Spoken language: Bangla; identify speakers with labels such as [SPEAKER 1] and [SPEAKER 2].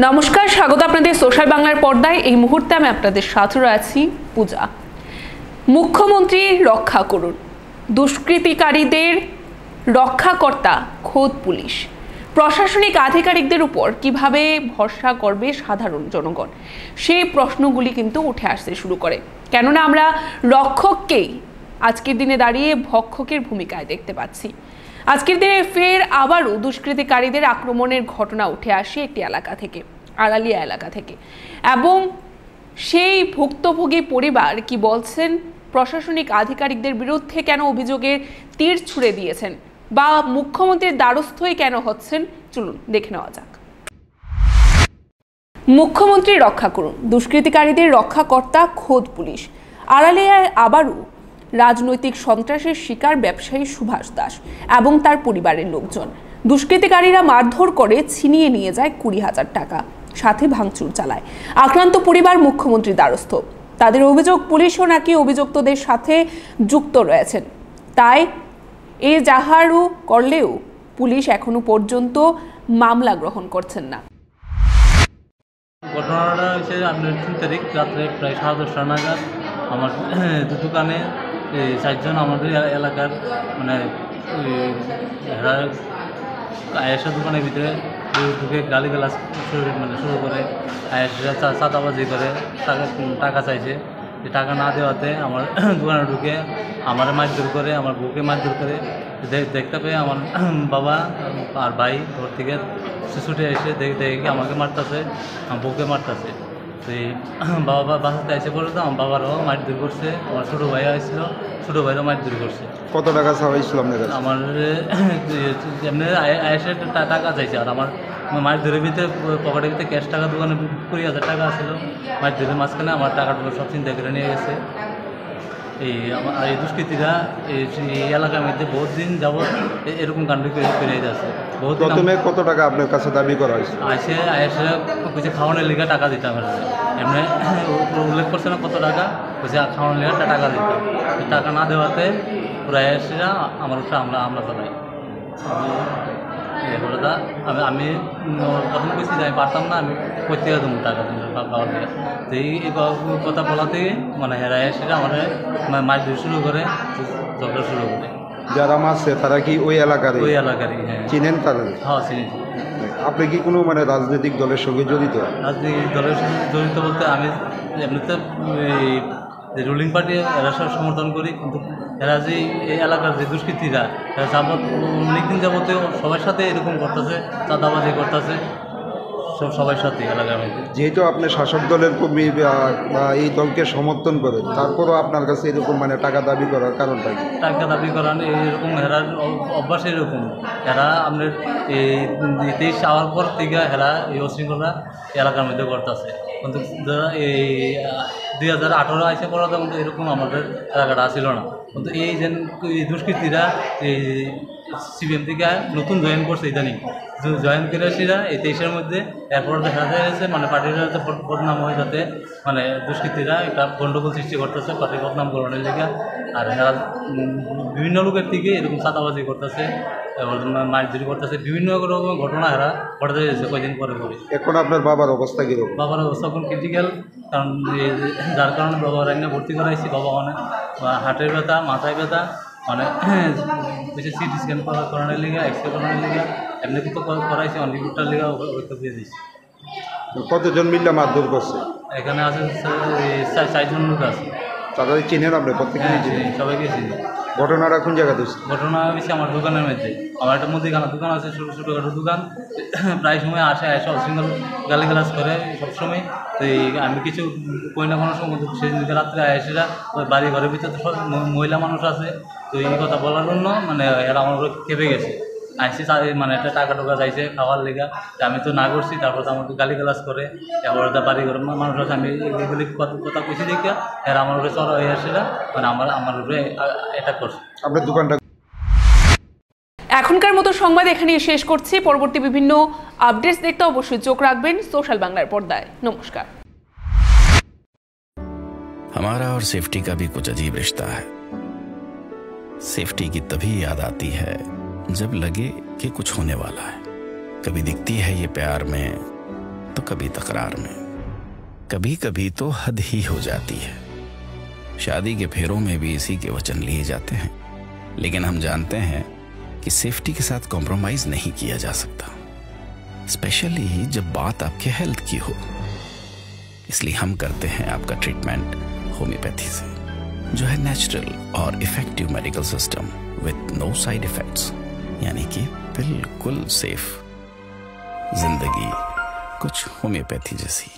[SPEAKER 1] নমস্কার, স্বাগত আপনাদের সোশ্যাল বাংলার পর্দায়। এই মুহূর্তে আমি আপনাদের সাথে আছি পূজা। মুখ্যমন্ত্রী রক্ষা করুন। দুষ্কৃতিকারীদের রক্ষাকর্তা, খোদ পুলিশ। প্রশাসনিক আধিকারিকদের উপর কীভাবে ভরসা করবে সাধারণ জনগণ? সেই প্রশ্নগুলি কিন্তু উঠে আসতে শুরু করে। কেননা আমরা রক্ষককেই আজকের দিনে দাঁড়িয়ে ভক্ষকের ভূমিকায় দেখতে পাচ্ছি। আজকের দিনে ফের আবারও দুষ্কৃতিকারীদের আক্রমণের ঘটনা উঠে আসে একটি এলাকা থেকে, আড়ালিয়া এলাকা থেকে। এবং সেই ভুক্তভোগী পরিবার কি বলছেন, প্রশাসনিক আধিকারিকদের বিরুদ্ধে কেন অভিযোগের তীর ছুড়ে দিয়েছেন বা মুখ্যমন্ত্রীর দ্বারস্থই কেন হচ্ছেন, চলুন দেখে নেওয়া যাক। মুখ্যমন্ত্রী রক্ষা করুন, দুষ্কৃতিকারীদের রক্ষাকর্তা খোদ পুলিশ। আড়ালিয়ায় আবারও রাজনৈতিক সন্ত্রাসের শিকার ব্যবসায়ী সুভাষ দাস এবং তার পরিবারের লোকজন। দুষ্কৃতিকারীরা মারধর করে ছিনিয়ে নিয়ে যায় কুড়ি হাজার টাকা, সাথে ভাঙচুর চালায়। আক্রান্ত পরিবার মুখ্যমন্ত্রী দ্বারস্থ। তাদের অভিযোগ, পুলিশও নাকি অভিযুক্তদের সাথে যুক্ত রয়েছেন। তাই এ জাহারু করলেও পুলিশ এখনও পর্যন্ত মামলা গ্রহণ করছেন না।
[SPEAKER 2] ঘটনাটা হচ্ছে আপনার তিন তারিখ রাত্রে প্রায় সাড়ে দশটা নাগাদ আমার দোকানে চারজন আমাদের এলা- এলাকার মানে আয়েসা দোকানের ভিতরে ঢুকে গালি গালাজ মানে শুরু করে। আয়েসা চাঁদাবাজি করে, টাকা টাকা চাইছে। যে টাকা না দেওয়াতে আমার দোকানে ঢুকে আমার মারধর করে, আমার বউকে মারধর করে। দেখতে পেয়ে আমার বাবা আর ভাই ঘর থেকে ছুটে এসে দেখে দেখে আমাকে মারতেছে, আমার বউকে মারতেছে। তো এই বাবা বাসাতে এসে পড়ে তো আমার বাবারও মারধর করছে আমার ছোটো ভাই আসছিল ছোটো ভাইরও মারধর করছে।
[SPEAKER 3] কত টাকা চাইছিল আপনার
[SPEAKER 2] আমার এমনি আয়েসে টাকা চাইছে আর আমার মাছ ধরে ভিতরে পকেটের ভিতরে ক্যাশ টাকা দোকানে কুড়ি হাজার টাকা আসছিল মাছ ধরে মাঝখানে আমার টাকাটুকু সব চিন্তা করে নিয়ে গেছে। এই আমার এই দুষ্কৃতীরা এই এলাকার মধ্যে বহুত দিন যাবৎ এ- এরকম কাণ্ড করে যাচ্ছে বহুত
[SPEAKER 3] প্রথমে কত টাকা আপনার কাছে দাবি করা হয়েছে?
[SPEAKER 2] আসে আয়েসে কিছু খাওয়ানোর লিগে টাকা দিতাম। এমনি উল্লেখ করছে না কত টাকা? কিছু খাওয়ানোর লিগে টাকা দিতাম টাকা না দেওয়াতে পুরো আয়েসেরা আমার উপরে আমরা আমরা চালাই। দা আমি আমি প্রথম কইছি যে আমি পারতাম না আমি করতে দেবো টাকা খাওয়ার লিগে তো এই কথা বলাতে মানে হেরা এসে আমার মাছ ধরে শুরু করে ঝগড়া শুরু করে।
[SPEAKER 3] যারা মারছে তারা কি ওই এলাকার
[SPEAKER 2] ওই এলাকারই হ্যাঁ।
[SPEAKER 3] চিনেন তাদের?
[SPEAKER 2] হ্যাঁ চিনি।
[SPEAKER 3] আপনি কি কোনো মানে রাজনৈতিক দলের সঙ্গে জড়িত?
[SPEAKER 2] রাজনৈতিক দলের সঙ্গে জড়িত বলতে আমি এমনিতে এই যে রুলিং পার্টি এরা সব সমর্থন করি, কিন্তু এরা যে এই এলাকার যে দুষ্কৃতীরা যাবত অনেকদিন যাবতীয় সবার সাথে এরকম করতেছে, চাঁদাবাজি করতেছে। সব সবার সাথে এলাকার মধ্যে।
[SPEAKER 3] যেহেতু আপনি শাসক দলের কর্মী বা এই দলকে সমর্থন করেন তারপরও আপনার কাছে এরকম মানে টাকা দাবি করার কারণটা কি?
[SPEAKER 2] টাকা দাবি করান এরকম এরার অ- অভ্যাস এরকম। এরা আপনার এই তেইশ আওয়ার পর থেকে এরা এই অশৃঙ্খলা এলাকার মধ্যে করতেছে কিন্তু যারা এই দুই হাজার আঠারো আইসে পড়াতে কিন্তু এরকম আমাদের এলাকাটা ছিল না। কিন্তু এই যে এই দুষ্কৃতীরা এই সিবিএম থেকে নতুন জয়েন করছে ইদানিং। জয়েন করে আসিরা এই তেইশের মধ্যে এরপর দেখা যাচ্ছে মানে পার্টির যাতে বদ- বদনাম হয় যাতে মানে দুষ্কৃতীরা একটা গণ্ডগোল সৃষ্টি করতেছে পার্টির বদনাম করানোর লেগে। আর এরা বিভিন্ন লোকের থেকে এরকম চাঁদাবাজি করতেছে মারধরি করতেছে বিভিন্ন রকম ঘটনা এরা ঘটতে যাচ্ছে কয়দিন পরে পরে।
[SPEAKER 3] এখন আপনার বাবার অবস্থা কীরকম?
[SPEAKER 2] বাবার অবস্থা এখন ক্রিটিক্যাল কারণ যার কারণে বাবা রান্না ভর্তি করাইছি বাবা অনেক হাটের ব্যথা মাথায় ব্যথা মানে বেশি সিটি স্ক্যান করানোর লিগা এক্স রে করানোর লিগে এমনি কিন্তু করাইছে করাইছি অনেক রিপোর্টটার লিগে ওইটা দিয়ে দিয়েছে।
[SPEAKER 3] কতজন মিললে মারধর করছে?
[SPEAKER 2] এখানে আছে চারজন লোক আছে।
[SPEAKER 3] তাদের চিনেন আপনি প্রত্যেকে
[SPEAKER 2] চিনি, সবাইকে চিনি।
[SPEAKER 3] ঘটনাটা কোন জায়গা দোষ
[SPEAKER 2] ঘটনা হয়েছে আমার দোকানের মধ্যে। আমার একটা মুদিখানা দোকান আছে, ছোটো ছোটোখাটো দোকান। প্রায় সময় আসে আসে গালি গালাস করে সবসময়। তো আমি কিছু কই না কোনো সময় সেদিনকে রাত্রে আসেরা বাড়ি ঘরের ভিতরে মহিলা মানুষ আছে। তো এই কথা বলার জন্য মানে এরা আমার উপরে খেপে গেছে। আইসি মানে একটা টাকা টাকা চাইছে খাওয়ার লেগা তা আমি তো না করছি তারপর তো আমাকে গালি গালাজ করে এবার ওদের বাড়ি ঘরের মা- মানুষ আছে আমি এগুলি কথা কথা কইছি দেখে এরা আমার উপরে চড়া হয়ে আসে মানে আমার আমার উপরে অ্যাটাক করছে
[SPEAKER 3] আপনার দোকানটা
[SPEAKER 1] এখনকার মতো সংবাদ এখানেই শেষ করছি পরবর্তী বিভিন্ন আপডেটস দেখতে অবশ্যই চোখ রাখবেন সোশ্যাল বাংলার পর্দায় নমস্কার
[SPEAKER 4] हमारा और सेफ्टी का भी कुछ अजीब रिश्ता है सेफ्टी की तभी याद आती है जब लगे कि कुछ होने वाला है। कभी दिखती है ये प्यार में तो कभी तकरार में। कभी कभी तो हद ही हो जाती है। शादी के फेरों में भी इसी के वचन लिए जाते हैं। लेकिन हम जानते हैं कि सेफ्टी के साथ कॉम्प्रोमाइज नहीं किया जा सकता। स्पेशली जब बात आपके हेल्थ की हो। इसलिए हम करते हैं आपका ट्रीटमेंट होम्योपैथी से, जो है नेचुरल और effective medical system with no side effects यानी कि बिल्कुल सेफ़। ज़िंदगी कुछ होम्योपैथी जैसी।